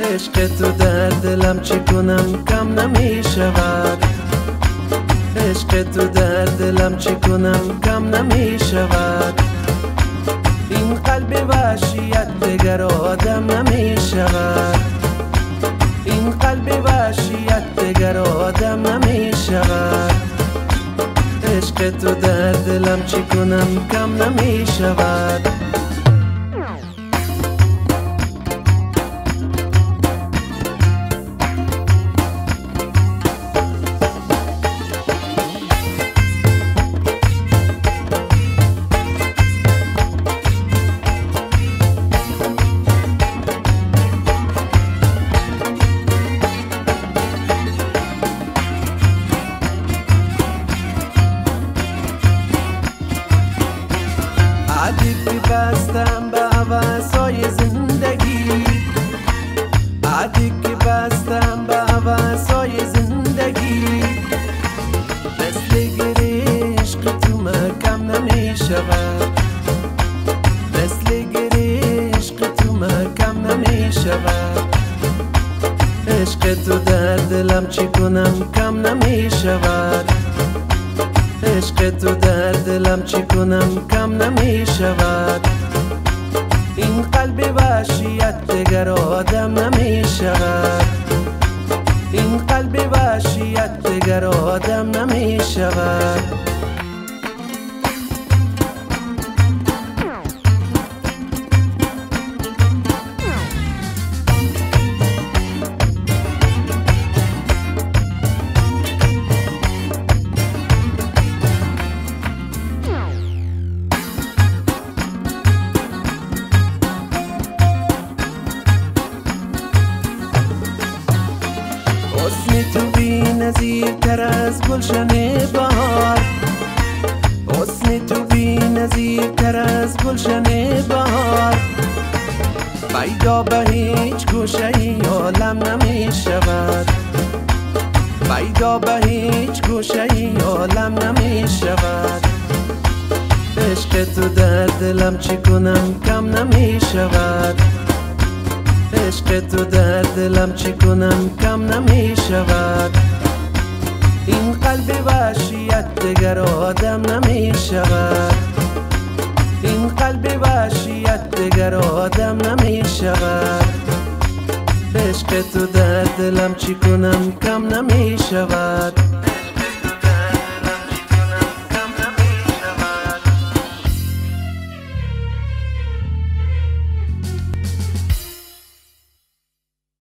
عشق تو در دلم کنم کم نمی شود عشق تو در دلم کنم کم نمی شود این قلب وحشیت دگر آدم نمی شود این قلب وحشیت دگر آدم نمی شود عشق تو در دلم کنم کم نمی شود عدیدی بستم به عوضای زندگی. عدیدی بستم به عوضای زندگی. مثل عشق تو کم نمی شود مثل عشق تو کم نمی شود عشق تو در دلم چی کنم؟ کم نمی شود عشق تو در دلم چی کنم؟ کم نمی شود این قلب وحشیت دگر آدم نمی شود این قلب وحشیت دگر آدم نمی شود حسن تو بی نظیر تر از گلشن بهار. حسن تو بی نظیر تر از گلشن بهار. پیدا به هیچ گوشه ای عالم نمی شود پیدا به هیچ گوشه ای عالم نمی شود عشق تو در دلم چی کنم؟ کم نمی شود عشق تو در دلم چی کنم کم نمی شود این قلب وحشیت دگر آدم نمی شود این قلب وحشیت دگر آدم نمی شود عشق تو در دلم چی کنم کم نمی شود